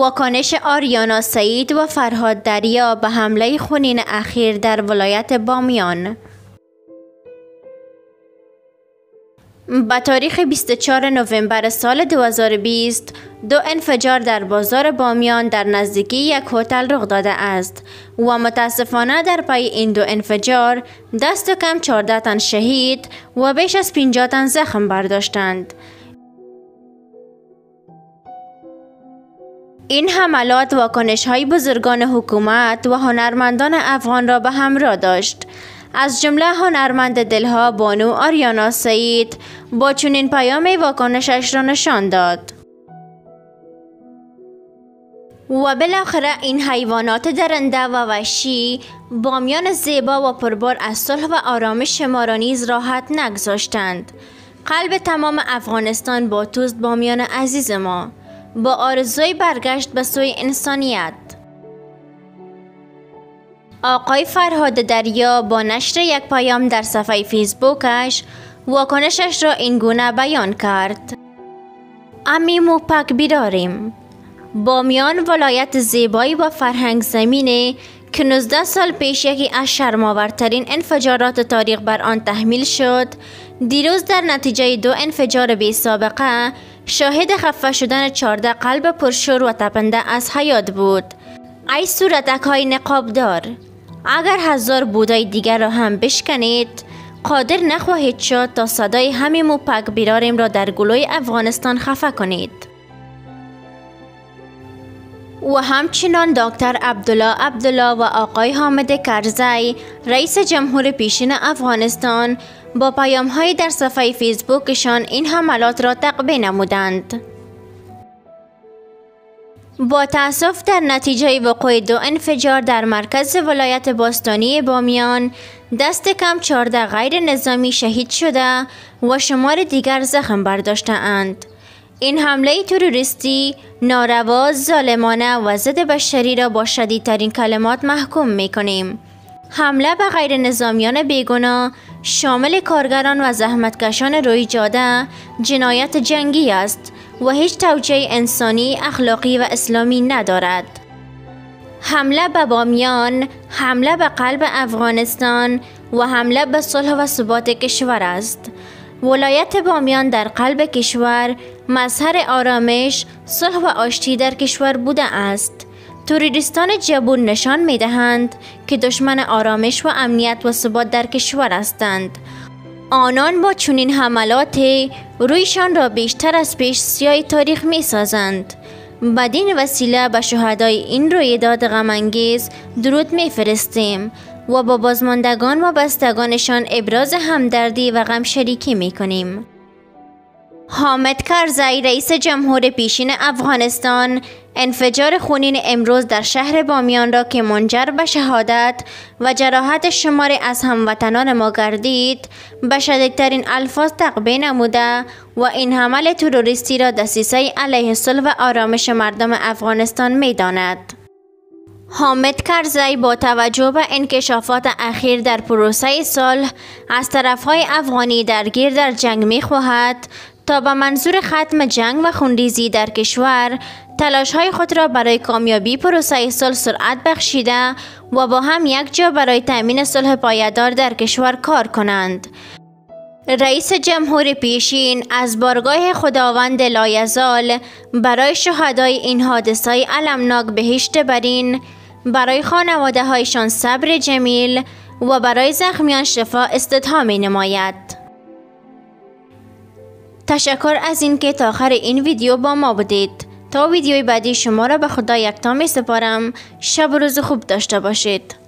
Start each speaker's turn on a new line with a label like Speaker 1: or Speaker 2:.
Speaker 1: واکنش آریانا سعید و فرهاد دریا به حمله خونین اخیر در ولایت بامیان. به تاریخ 24 نوامبر سال 2020 دو انفجار در بازار بامیان در نزدیکی یک هتل رخ داده است و متاسفانه در پای این دو انفجار دست کم 14 تن شهید و بیش از 50 تن زخم برداشتند. این حملات واکنش های بزرگان حکومت و هنرمندان افغان را به همراه داشت از جمله هنرمند دلها بانو آریانا سعید با چنین پیام واکنشش را نشان داد. و بالاخره این حیوانات درنده و وحشی بامیان زیبا و پربار از صلح و آرامش ما را نیز راحت نگذاشتند. قلب تمام افغانستان با توست بامیان عزیز ما. با آرزوی برگشت به سوی انسانیت. آقای فرهاد دریا با نشر یک پیام در صفحه فیسبوکش واکنشش را اینگونه بیان کرد. امی موپک بیداریم. بامیان ولایت زیبایی و فرهنگ زمینه که 19 سال پیش یکی از شرماورترین انفجارات تاریخ بر آن تحمیل شد دیروز در نتیجه دو انفجار بی سابقه شاهد خفه شدن 14 قلب پرشور و تپنده از حیات بود. ای صورتک های نقاب دار اگر هزار بودای دیگر را هم بشکنید قادر نخواهید شد تا صدای همین موپک بیراریم را در گلوی افغانستان خفه کنید و همچنان دکتر عبدالله عبدالله و آقای حامد کرزی رئیس جمهور پیشین افغانستان با پیام های در صفحه فیسبوکشان این حملات را تقبیه نمودند. با تاسف در نتیجه وقوع دو انفجار در مرکز ولایت باستانی بامیان دست کم 14 غیر نظامی شهید شده و شمار دیگر زخم برداشته اند. این حمله تروریستی ناروا، ظالمانه و ضد بشری را با شدیدترین کلمات محکوم می کنیم. حمله به غیر نظامیان بیگناه شامل کارگران و زحمتکشان روی جاده جنایت جنگی است و هیچ توجه انسانی، اخلاقی و اسلامی ندارد. حمله به بامیان، حمله به قلب افغانستان و حمله به صلح و ثبات کشور است. ولایت بامیان در قلب کشور مظهر آرامش، صلح و آشتی در کشور بوده است. توریستان جبور نشان می دهند که دشمن آرامش و امنیت و ثبات در کشور هستند. آنان با چنین حملات رویشان را بیشتر از پیش سیای تاریخ می سازند. بدین وسیله به شهدای این رویداد غمانگیز درود می فرستیم و با بازماندگان و بستگانشان ابراز همدردی و غم شریکی می کنیم. حامد کرزی رئیس جمهور پیشین افغانستان انفجار خونین امروز در شهر بامیان را که منجر به شهادت و جراحت شماری از هموطنان ما گردید به شدیدترین الفاظ تقبیه نموده و این حمل تروریستی را دسیسه علیه صلح و آرامش مردم افغانستان می داند. حامد کرزی با توجه به انکشافات اخیر در پروسه صلح از طرفهای افغانی درگیر در جنگ می خواهد تا به منظور ختم جنگ و خونریزی در کشور تلاش های خود را برای کامیابی پروسه صلح سرعت بخشیده و با هم یک جا برای تأمین صلح پایدار در کشور کار کنند. رئیس جمهور پیشین از بارگاه خداوند لایزال برای شهدای این حادثه علمناک بهشت برین برای خانواده هایشان صبر جمیل و برای زخمیان شفا استدها می نماید. تشکر از اینکه تا آخر این ویدیو با ما بودید. تا ویدیوی بعدی شما را به خدا یکتا می سپارم. شب و روز خوب داشته باشید.